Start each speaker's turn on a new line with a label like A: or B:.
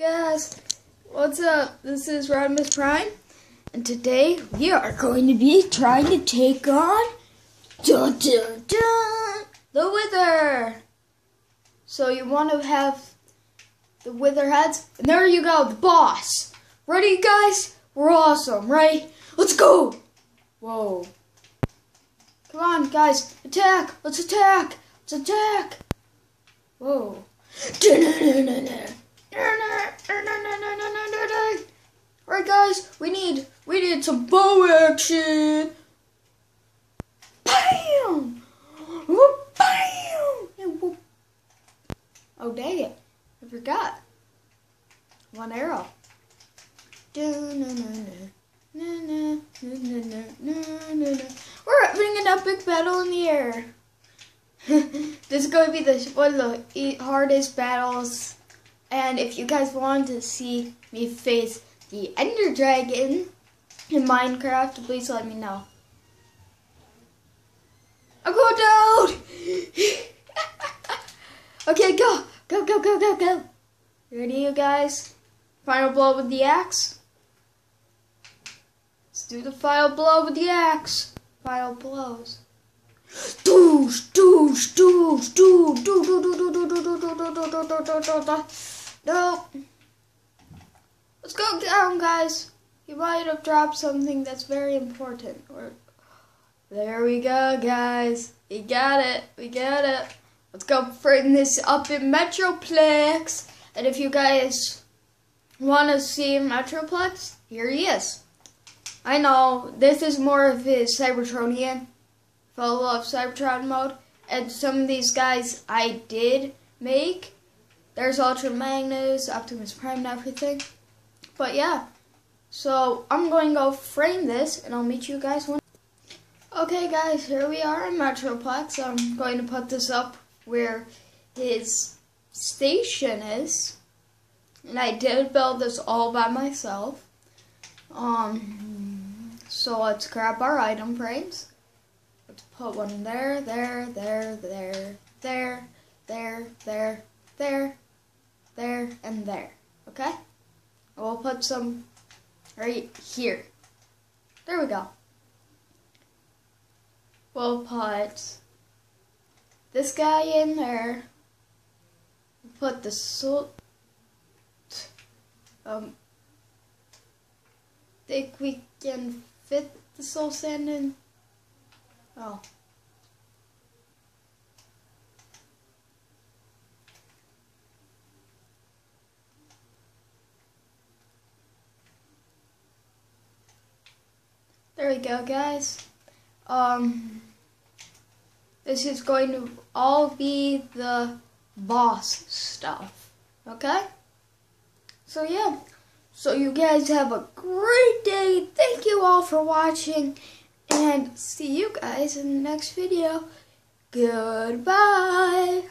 A: guys, what's up? This is Rodimus Prime, and today we are going to be trying to take on dun, dun, dun, the Wither. So you want to have the Wither heads, and there you go, the boss. Ready, guys? We're awesome, right? Let's go! Whoa. Come on, guys, attack! Let's attack! Let's attack! Whoa. Alright guys, we need we need some bow action. Bam! Whoop, bam! Whoop. Oh dang it. I forgot. One arrow. We're having an epic battle in the air. this is going to be the one of the hardest battles. And if you guys want to see me face the Ender Dragon in Minecraft, please let me know. I'm going down! okay, go! Go, go, go, go, go! Ready, you guys? Final blow with the axe. Let's do the final blow with the axe. Final blows. Doosh, doosh, doosh, doosh, doosh, doosh, doosh, doosh, doosh, doosh, doosh, doosh, doosh, doosh, doosh. No. Let's go down, guys. You might have dropped something that's very important. Or there we go, guys. We got it. We got it. Let's go bring this up in Metroplex. And if you guys want to see Metroplex, here he is. I know this is more of his Cybertronian full of Cybertron mode. And some of these guys I did make. There's Ultra Magnus, Optimus Prime, and everything. But yeah, so I'm going to go frame this, and I'll meet you guys when. Okay, guys, here we are in Metroplex. I'm going to put this up where his station is. And I did build this all by myself. Um, so let's grab our item frames. Let's put one there, there, there, there, there, there, there, there, there, and there. Okay? We'll put some right here. There we go. We'll put this guy in there. Put the salt. Um, think we can fit the soul sand in? Oh. There we go, guys. Um, this is going to all be the boss stuff. Okay? So, yeah. So, you guys have a great day. Thank you all for watching. And see you guys in the next video. Goodbye.